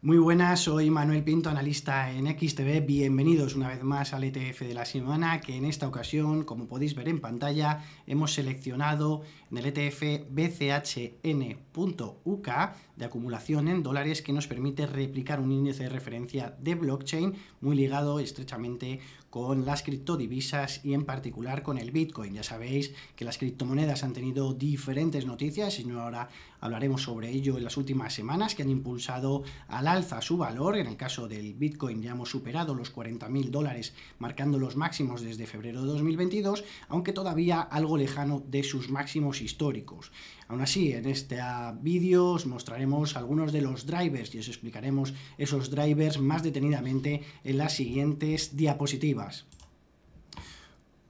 Muy buenas, soy Manuel Pinto, analista en XTV. Bienvenidos una vez más al ETF de la semana, que en esta ocasión, como podéis ver en pantalla, hemos seleccionado en el ETF BCHN.UK de acumulación en dólares que nos permite replicar un índice de referencia de blockchain muy ligado estrechamente con las criptodivisas y en particular con el Bitcoin. Ya sabéis que las criptomonedas han tenido diferentes noticias y ahora hablaremos sobre ello en las últimas semanas que han impulsado al alza su valor. En el caso del Bitcoin ya hemos superado los 40.000 dólares marcando los máximos desde febrero de 2022, aunque todavía algo lejano de sus máximos históricos. Aún así, en este vídeo os mostraremos algunos de los drivers y os explicaremos esos drivers más detenidamente en las siguientes diapositivas.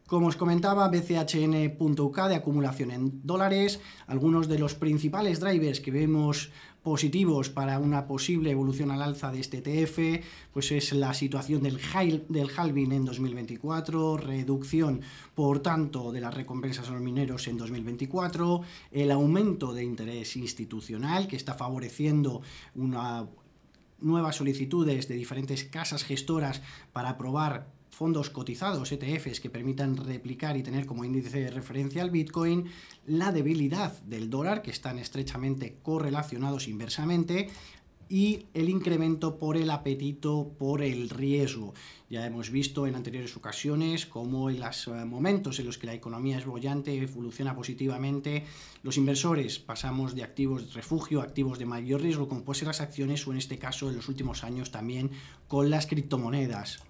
Como os comentaba, BCHN.UK de acumulación en dólares, algunos de los principales drivers que vemos positivos para una posible evolución al alza de este ETF, pues es la situación del, del halving en 2024, reducción, por tanto, de las recompensas a los mineros en 2024, el aumento de interés institucional que está favoreciendo una nuevas solicitudes de diferentes casas gestoras para aprobar fondos cotizados, ETFs, que permitan replicar y tener como índice de referencia al Bitcoin, la debilidad del dólar, que están estrechamente correlacionados inversamente, y el incremento por el apetito por el riesgo. Ya hemos visto en anteriores ocasiones cómo en los eh, momentos en los que la economía es bollante, evoluciona positivamente, los inversores pasamos de activos de refugio a activos de mayor riesgo, como pueden ser las acciones o en este caso en los últimos años también con las criptomonedas.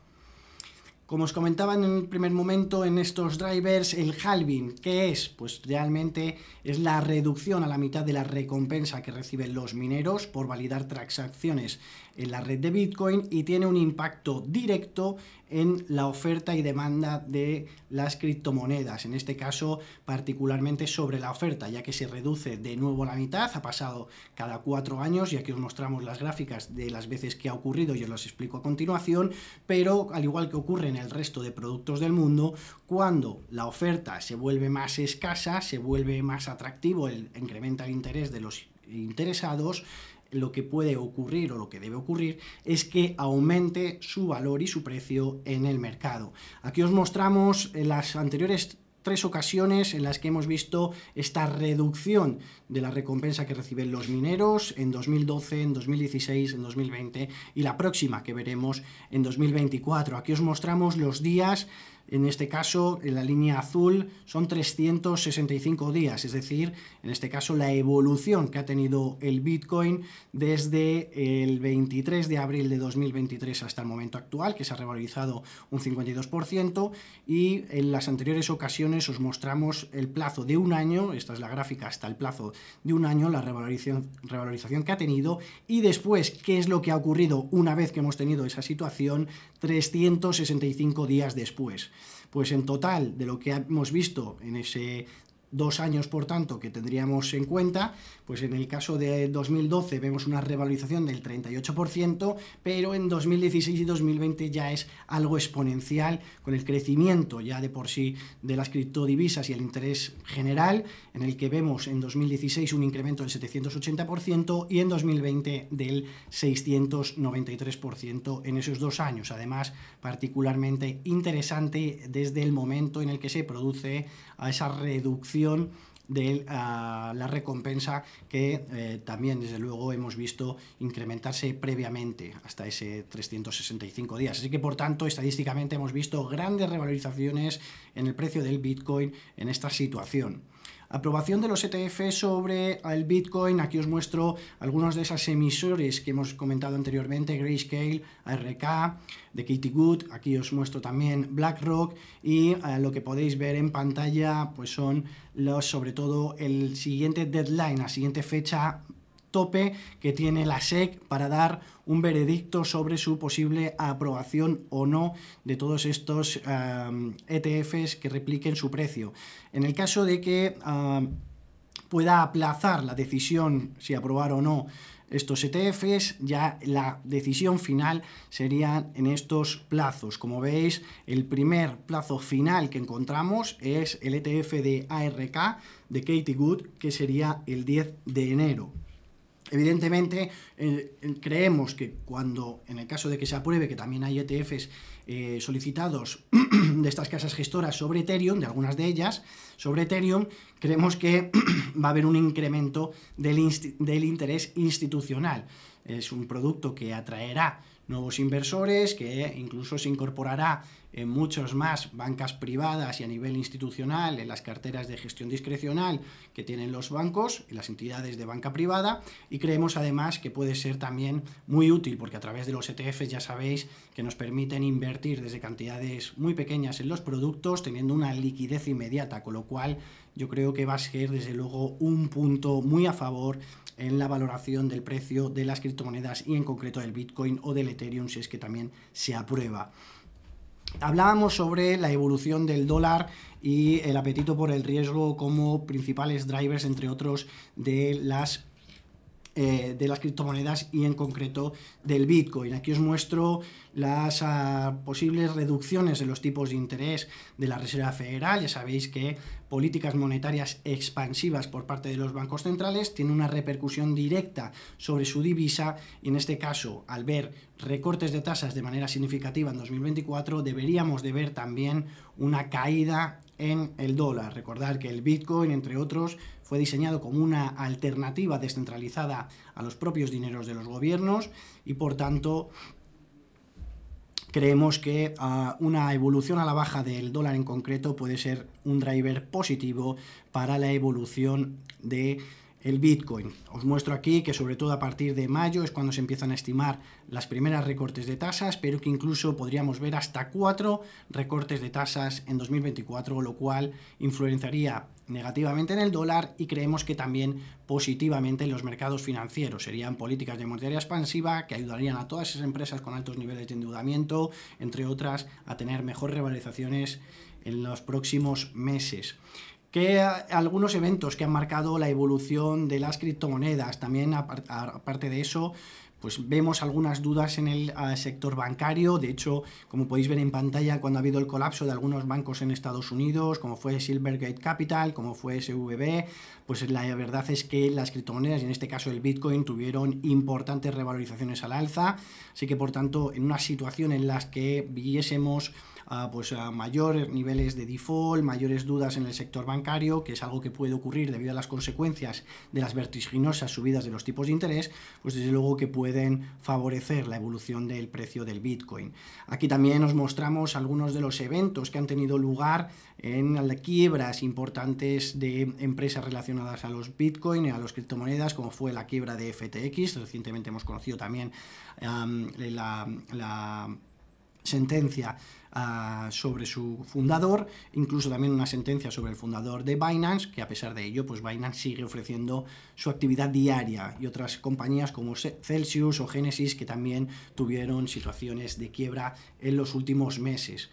Como os comentaba en el primer momento, en estos drivers, el halving, ¿qué es? Pues realmente es la reducción a la mitad de la recompensa que reciben los mineros por validar transacciones en la red de Bitcoin y tiene un impacto directo en la oferta y demanda de las criptomonedas, en este caso particularmente sobre la oferta, ya que se reduce de nuevo la mitad, ha pasado cada cuatro años y aquí os mostramos las gráficas de las veces que ha ocurrido y os las explico a continuación, pero al igual que ocurre en el resto de productos del mundo, cuando la oferta se vuelve más escasa, se vuelve más atractivo, el, incrementa el interés de los interesados, lo que puede ocurrir o lo que debe ocurrir es que aumente su valor y su precio en el mercado. Aquí os mostramos en las anteriores tres ocasiones en las que hemos visto esta reducción de la recompensa que reciben los mineros en 2012, en 2016, en 2020 y la próxima que veremos en 2024. Aquí os mostramos los días en este caso, en la línea azul son 365 días, es decir, en este caso la evolución que ha tenido el Bitcoin desde el 23 de abril de 2023 hasta el momento actual, que se ha revalorizado un 52%, y en las anteriores ocasiones os mostramos el plazo de un año, esta es la gráfica hasta el plazo de un año, la revalorización, que ha tenido, y después, ¿qué es lo que ha ocurrido una vez que hemos tenido esa situación? 365 días después. Pues en total, de lo que hemos visto en ese dos años, por tanto, que tendríamos en cuenta, pues en el caso de 2012 vemos una revalorización del 38%, pero en 2016 y 2020 ya es algo exponencial, con el crecimiento ya de por sí de las criptodivisas y el interés general, en el que vemos en 2016 un incremento del 780% y en 2020 del 693% en esos dos años. Además, particularmente interesante desde el momento en el que se produce a esa reducción de ah, la recompensa que eh, también desde luego hemos visto incrementarse previamente hasta ese 365 días. Así que por tanto estadísticamente hemos visto grandes revalorizaciones en el precio del Bitcoin en esta situación. Aprobación de los ETF sobre el Bitcoin. Aquí os muestro algunos de esos emisores que hemos comentado anteriormente, Grayscale, ARK, de Katie Good. Aquí os muestro también BlackRock y eh, lo que podéis ver en pantalla pues son los, sobre todo el siguiente deadline, la siguiente fecha tope que tiene la SEC para dar un veredicto sobre su posible aprobación o no de todos estos ETFs que repliquen su precio. En el caso de que pueda aplazar la decisión si aprobar o no estos ETFs, ya la decisión final sería en estos plazos. Como veis, el primer plazo final que encontramos es el ETF de ARK de Katie Good, que sería el 10 de enero. Evidentemente, eh, creemos que cuando, en el caso de que se apruebe, que también hay ETFs eh, solicitados de estas casas gestoras sobre Ethereum, de algunas de ellas, sobre Ethereum, creemos que va a haber un incremento del, del interés institucional. Es un producto que atraerá nuevos inversores, que incluso se incorporará en muchas más bancas privadas y a nivel institucional, en las carteras de gestión discrecional que tienen los bancos y las entidades de banca privada. Y creemos además que puede ser también muy útil, porque a través de los ETFs ya sabéis que nos permiten invertir desde cantidades muy pequeñas en los productos, teniendo una liquidez inmediata, cual yo creo que va a ser desde luego un punto muy a favor en la valoración del precio de las criptomonedas y en concreto del Bitcoin o del Ethereum si es que también se aprueba. Hablábamos sobre la evolución del dólar y el apetito por el riesgo como principales drivers, entre otros, de las eh, de las criptomonedas y en concreto del Bitcoin. Aquí os muestro las ah, posibles reducciones de los tipos de interés de la Reserva Federal. Ya sabéis que políticas monetarias expansivas por parte de los bancos centrales tienen una repercusión directa sobre su divisa y en este caso, al ver recortes de tasas de manera significativa en 2024, deberíamos de ver también una caída en el dólar. Recordar que el Bitcoin, entre otros, fue diseñado como una alternativa descentralizada a los propios dineros de los gobiernos y por tanto creemos que ah, una evolución a la baja del dólar en concreto puede ser un driver positivo para la evolución de el Bitcoin. Os muestro aquí que sobre todo a partir de mayo es cuando se empiezan a estimar las primeras recortes de tasas, pero que incluso podríamos ver hasta cuatro recortes de tasas en 2024, lo cual influenciaría negativamente en el dólar y creemos que también positivamente en los mercados financieros. Serían políticas de monetaria expansiva que ayudarían a todas esas empresas con altos niveles de endeudamiento, entre otras, a tener mejores revalorizaciones en los próximos meses que algunos eventos que han marcado la evolución de las criptomonedas. También, aparte de eso, pues vemos algunas dudas en el sector bancario. De hecho, como podéis ver en pantalla, cuando ha habido el colapso de algunos bancos en Estados Unidos, como fue Silvergate Capital, como fue SVB, pues la verdad es que las criptomonedas, y en este caso el Bitcoin, tuvieron importantes revalorizaciones al alza. Así que, por tanto, en una situación en la que viésemos a, pues, a mayores niveles de default, mayores dudas en el sector bancario, que es algo que puede ocurrir debido a las consecuencias de las vertiginosas subidas de los tipos de interés, pues desde luego que pueden favorecer la evolución del precio del Bitcoin. Aquí también os mostramos algunos de los eventos que han tenido lugar en quiebras importantes de empresas relacionadas a los Bitcoin y a las criptomonedas, como fue la quiebra de FTX. Recientemente hemos conocido también la, la sentencia Ah, sobre su fundador, incluso también una sentencia sobre el fundador de Binance, que a pesar de ello, pues Binance sigue ofreciendo su actividad diaria y otras compañías como Celsius o Genesis que también tuvieron situaciones de quiebra en los últimos meses.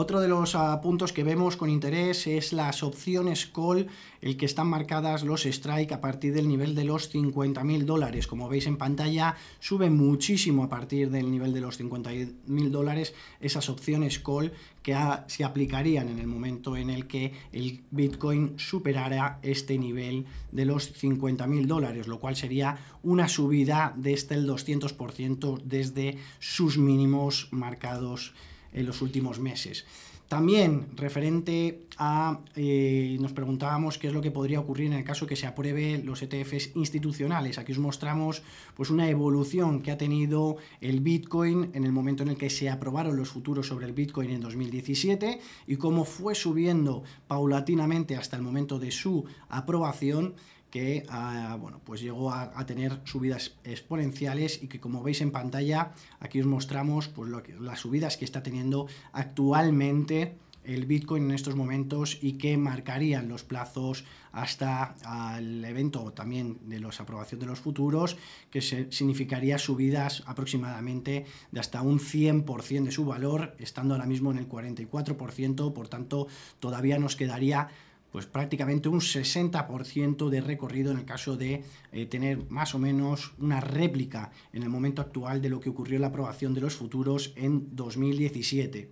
Otro de los ah, puntos que vemos con interés es las opciones call, el que están marcadas los strike a partir del nivel de los 50.000 dólares. Como veis en pantalla, sube muchísimo a partir del nivel de los 50.000 dólares esas opciones call que se aplicarían en el momento en el que el Bitcoin superara este nivel de los 50.000 dólares, lo cual sería una subida desde el 200% desde sus mínimos marcados en los últimos meses. También referente a, eh, nos preguntábamos qué es lo que podría ocurrir en el caso que se apruebe los ETFs institucionales. Aquí os mostramos pues, una evolución que ha tenido el Bitcoin en el momento en el que se aprobaron los futuros sobre el Bitcoin en 2017 y cómo fue subiendo paulatinamente hasta el momento de su aprobación que ah, bueno, pues llegó a, tener subidas exponenciales y que como veis en pantalla aquí os mostramos pues, lo que, las subidas que está teniendo actualmente el Bitcoin en estos momentos y que marcarían los plazos hasta el evento también de la aprobación de los futuros, que significaría subidas aproximadamente de hasta un 100% de su valor, estando ahora mismo en el 44%, por tanto todavía nos quedaría pues prácticamente un 60% de recorrido en el caso de eh, tener más o menos una réplica en el momento actual de lo que ocurrió en la aprobación de los futuros en 2017.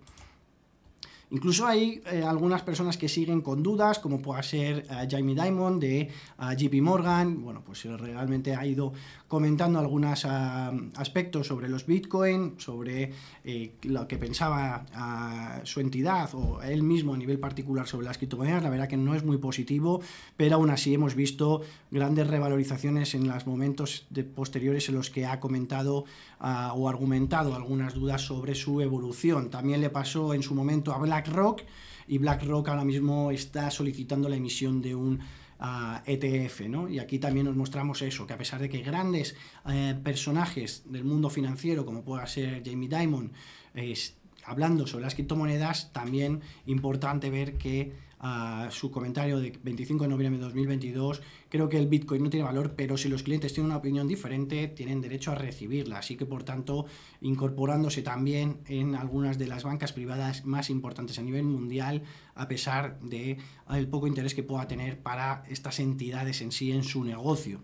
Incluso hay eh, algunas personas que siguen con dudas, como pueda ser uh, Jamie Dimon de uh, JP Morgan. Bueno, pues realmente ha ido comentando algunos aspectos sobre los Bitcoin, sobre eh, lo que pensaba su entidad o él mismo a nivel particular sobre las criptomonedas. La verdad que no es muy positivo, pero aún así hemos visto grandes revalorizaciones en los momentos posteriores en los que ha comentado o argumentado algunas dudas sobre su evolución. También le pasó en su momento a BlackRock y BlackRock ahora mismo está solicitando la emisión de un uh, ETF, ¿no? Y aquí también nos mostramos eso, que a pesar de que grandes eh, personajes del mundo financiero, como pueda ser Jamie Dimon, es, hablando sobre las criptomonedas, también importante ver que a su comentario de 25 de noviembre de 2022, creo que el Bitcoin no tiene valor, pero si los clientes tienen una opinión diferente, tienen derecho a recibirla. Así que, por tanto, incorporándose también en algunas de las bancas privadas más importantes a nivel mundial, a pesar de el poco interés que pueda tener para estas entidades en sí en su negocio.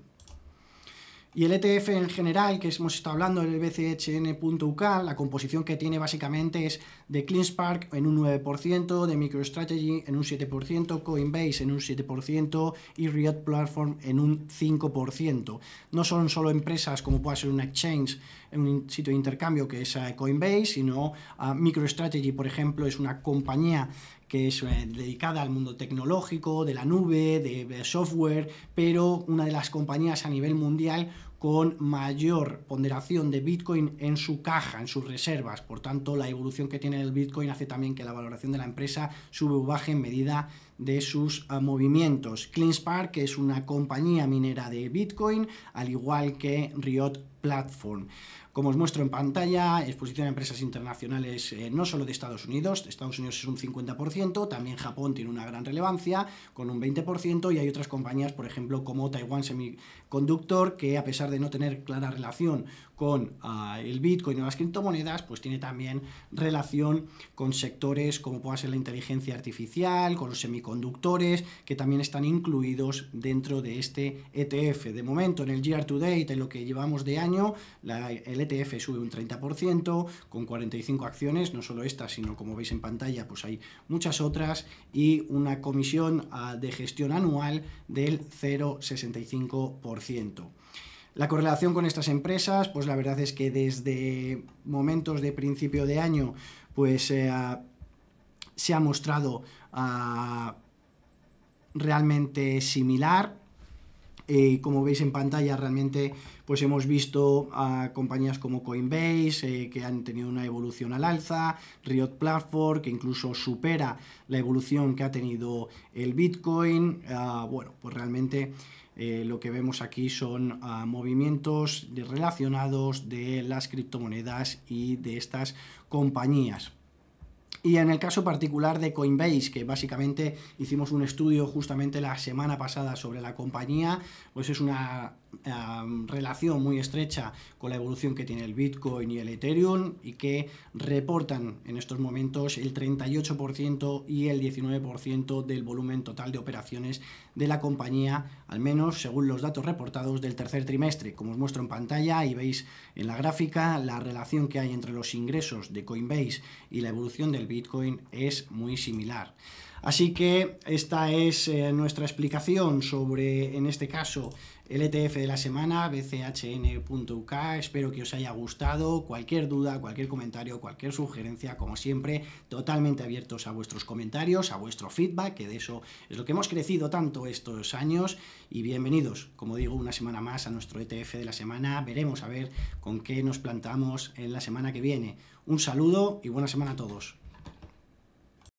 Y el ETF en general, que hemos estado hablando, el BCHN.UK, la composición que tiene básicamente es de CleanSpark en un 9%, de MicroStrategy en un 7%, Coinbase en un 7% y Riot Platform en un 5%. No son solo empresas como puede ser un exchange, un sitio de intercambio que es Coinbase, sino uh, MicroStrategy, por ejemplo, es una compañía que es eh, dedicada al mundo tecnológico, de la nube, de, software, pero una de las compañías a nivel mundial con mayor ponderación de Bitcoin en su caja, en sus reservas. Por tanto, la evolución que tiene el Bitcoin hace también que la valoración de la empresa sube o baje en medida de sus uh, movimientos. CleanSpark, que es una compañía minera de Bitcoin, al igual que Riot Platform. Como os muestro en pantalla, exposición a empresas internacionales eh, no solo de Estados Unidos, Estados Unidos es un 50%, también Japón tiene una gran relevancia con un 20% y hay otras compañías, por ejemplo, como Taiwan Semiconductor, que a pesar de no tener clara relación con uh, el Bitcoin o las criptomonedas, pues tiene también relación con sectores como pueda ser la inteligencia artificial, con los semiconductores, que también están incluidos dentro de este ETF. De momento, en el Year to Date, en lo que llevamos de año, el ETF sube un 30%, con 45 acciones, no solo estas, sino como veis en pantalla, pues hay muchas otras, y una comisión uh, de gestión anual del 0,65%. La correlación con estas empresas, pues la verdad es que desde momentos de principio de año, pues eh, se ha mostrado uh, realmente similar. Y como veis en pantalla, realmente pues hemos visto a compañías como Coinbase eh, que han tenido una evolución al alza, Riot Platform que incluso supera la evolución que ha tenido el Bitcoin. Uh, bueno, pues realmente eh, lo que vemos aquí son uh, movimientos relacionados de las criptomonedas y de estas compañías. Y en el caso particular de Coinbase, que básicamente hicimos un estudio justamente la semana pasada sobre la compañía, pues es una relación muy estrecha con la evolución que tiene el Bitcoin y el Ethereum y que reportan en estos momentos el 38% y el 19% del volumen total de operaciones de la compañía, al menos según los datos reportados del tercer trimestre. Como os muestro en pantalla y veis en la gráfica, la relación que hay entre los ingresos de Coinbase y la evolución del Bitcoin es muy similar. Así que esta es eh, nuestra explicación sobre, en este caso, el ETF de la semana, bchn.uk. Espero que os haya gustado. Cualquier duda, cualquier comentario, cualquier sugerencia, como siempre, totalmente abiertos a vuestros comentarios, a vuestro feedback, que de eso es lo que hemos crecido tanto estos años. Y bienvenidos, como digo, una semana más a nuestro ETF de la semana. Veremos a ver con qué nos plantamos en la semana que viene. Un saludo y buena semana a todos.